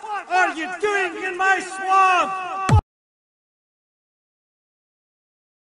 What are you doing in my?